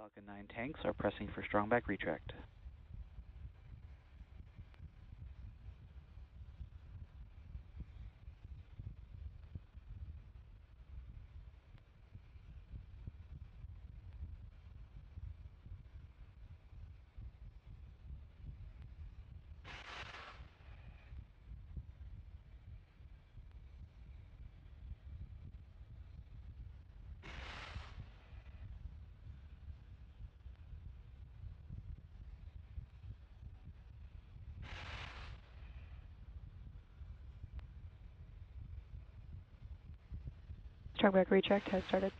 Falcon 9 tanks are pressing for strong back retract. Strong back retract has started.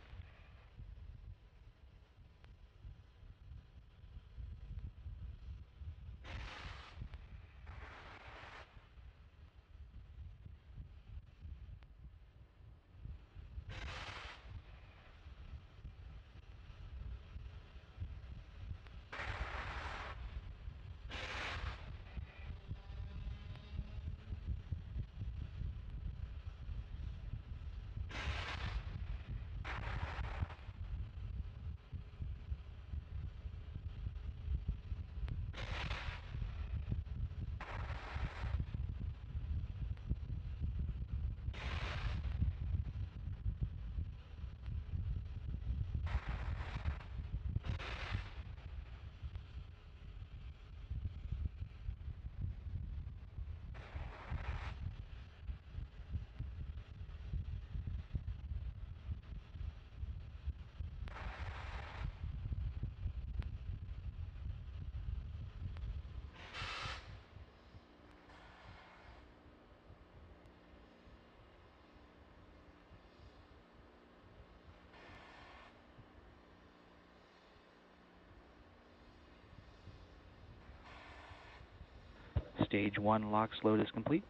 Stage 1 LOX load is complete.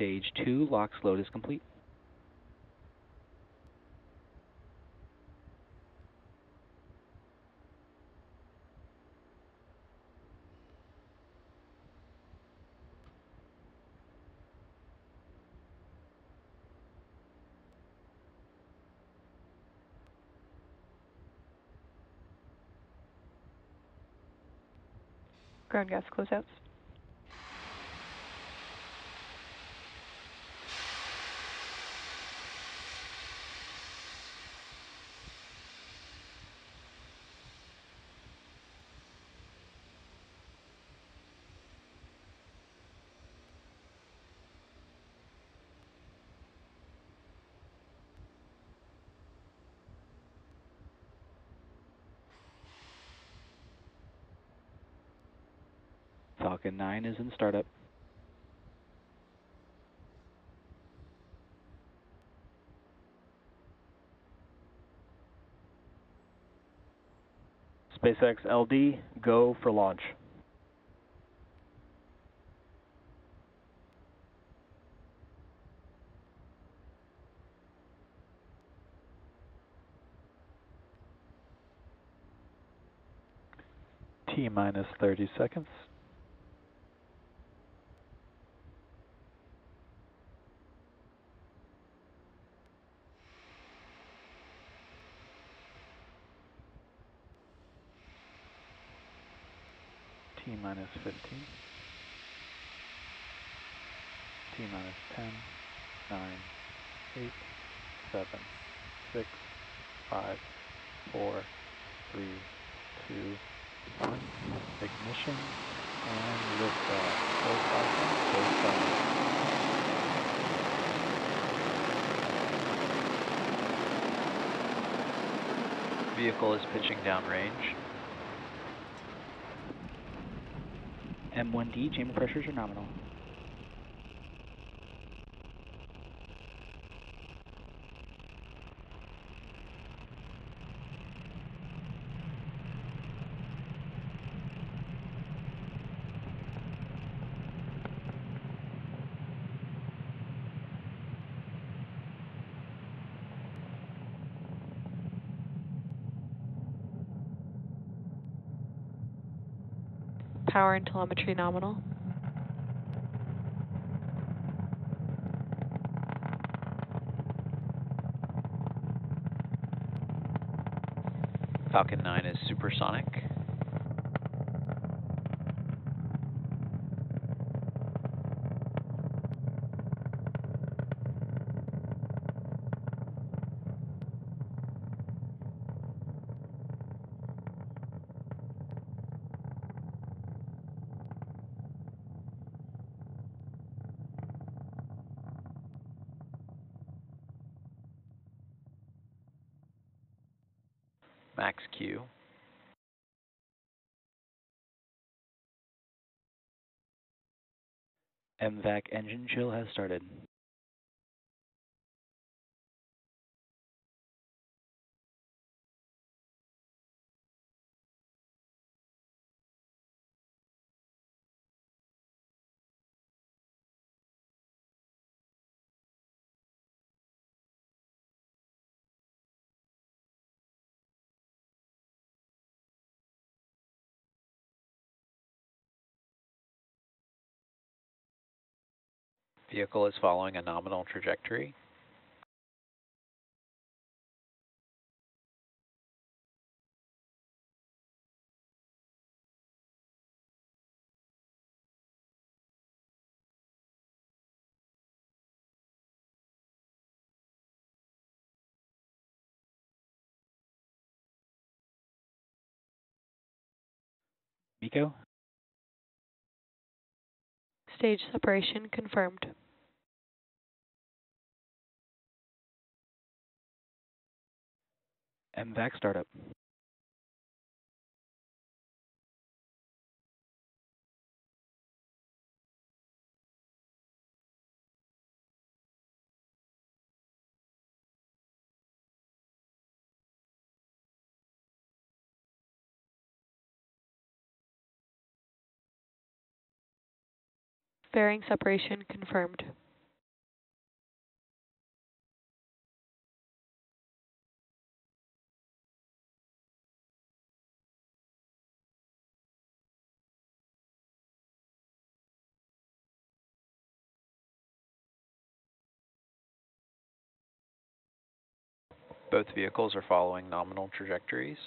Stage 2 LOX load is complete. Ground gas closeouts. Falcon 9 is in startup. SpaceX LD, go for launch. T minus 30 seconds. T minus 15. T minus 10, 9, 8, 7, 6, 5, 4, 3, 2, 1. Ignition And liftoff. Full Falcon, go starboard. Vehicle is pitching downrange. M1D, chamber pressures are nominal. Power and telemetry nominal. Falcon 9 is supersonic. Max Q. MVAC engine chill has started. Vehicle is following a nominal trajectory. MECO, Stage separation confirmed. MVAC startup. Fairing separation confirmed. Both vehicles are following nominal trajectories.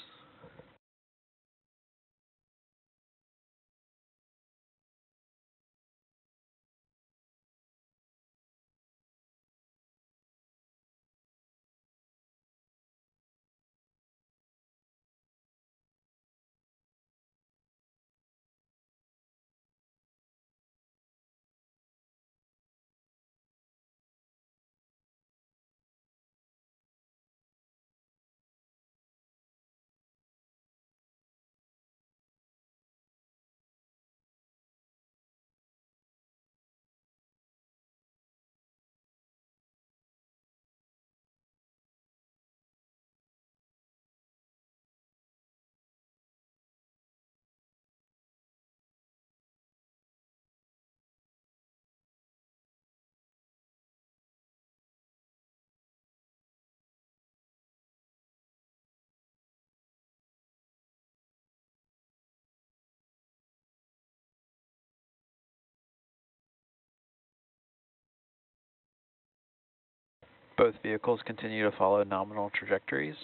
Both vehicles continue to follow nominal trajectories.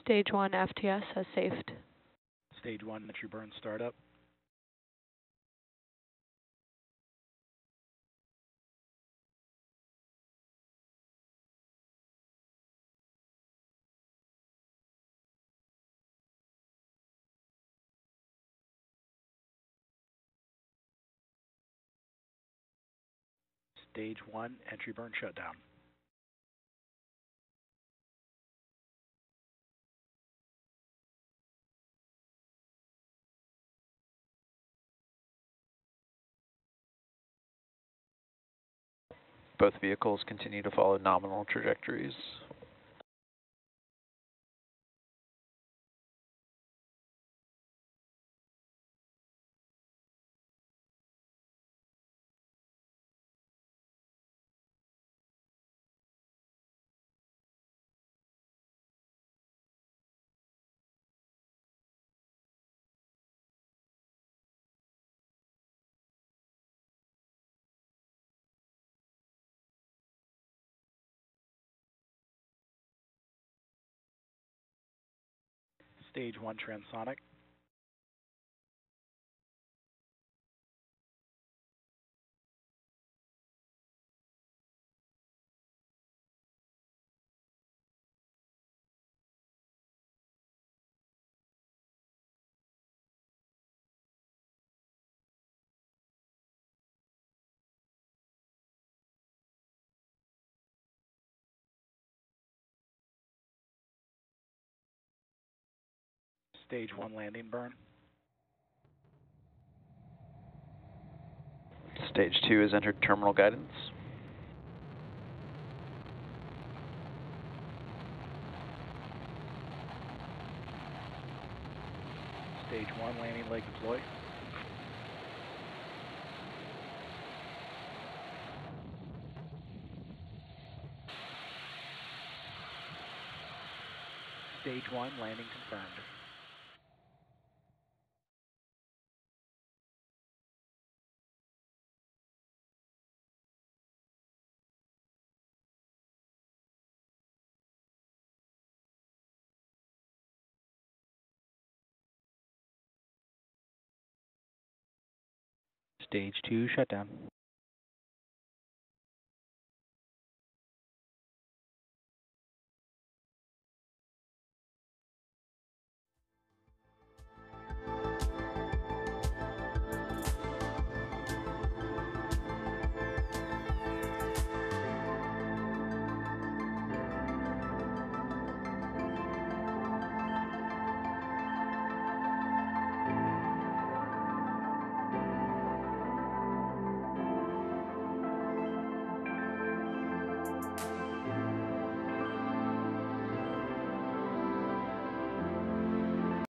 Stage one FTS has safed. Stage one entry burn startup. Stage one entry burn shutdown. Both vehicles continue to follow nominal trajectories. Stage one transonic. Stage one landing burn. Stage two has entered terminal guidance. Stage one landing leg deploy. Stage one landing confirmed. Stage two shutdown.